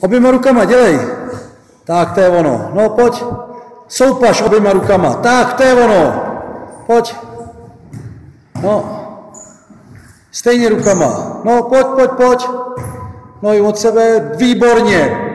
Oběma rukama dělej. Tak, to je ono. No, pojď. Soupaš oběma rukama. Tak, to je ono. Pojď. No. Stejně rukama. No, pojď, pojď, pojď. No i od sebe. Výborně.